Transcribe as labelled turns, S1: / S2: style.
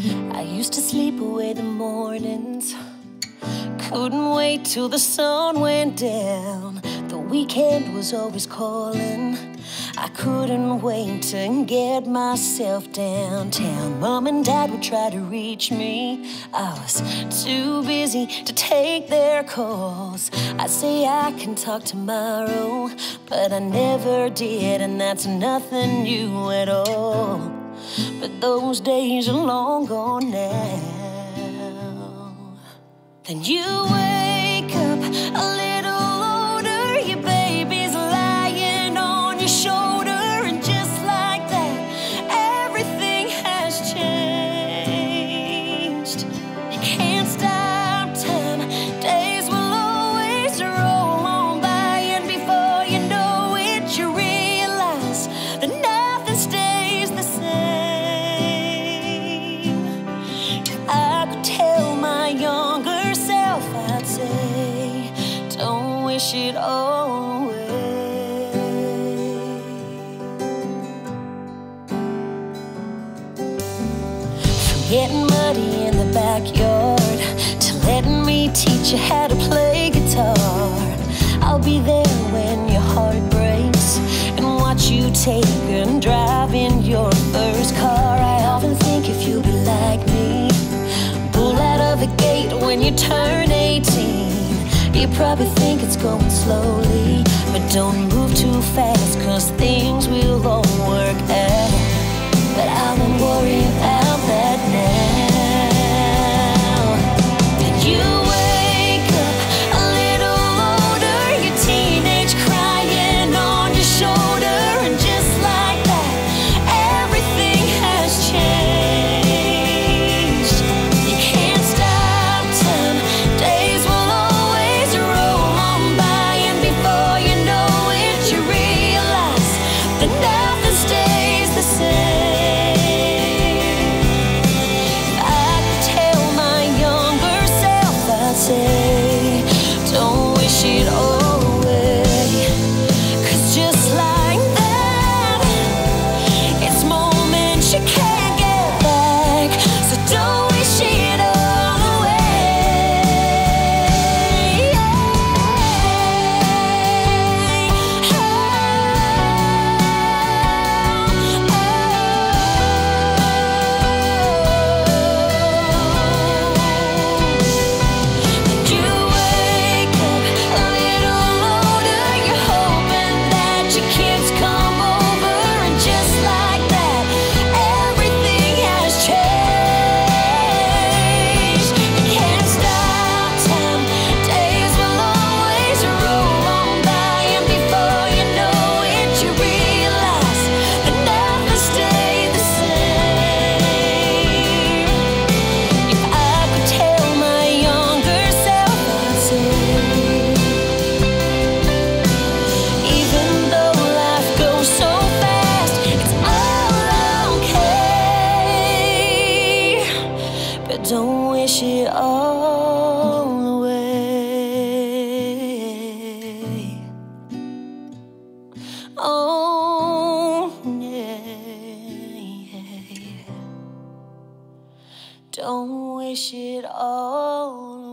S1: I used to sleep away the mornings. Couldn't wait till the sun went down. The weekend was always calling. I couldn't wait to get myself downtown. Mom and dad would try to reach me. I was too busy to take their calls. I'd say I can talk tomorrow, but I never did, and that's nothing new at all. But those days are long gone now. Then you wake up wish it away. From getting muddy in the backyard to letting me teach you how to play guitar. Probably think it's going slowly, but don't move too fast, cause things will all work out. But I won't worry it all away. Oh, yeah. Don't wish it all